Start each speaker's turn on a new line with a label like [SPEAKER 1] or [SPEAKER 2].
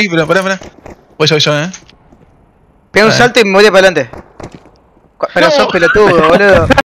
[SPEAKER 1] ahí, pero pará, pará. Voy yo, voy yo, eh.
[SPEAKER 2] Pega un salto y me voy para adelante. Pero
[SPEAKER 1] No.
[SPEAKER 2] sos pelotudo, boludo.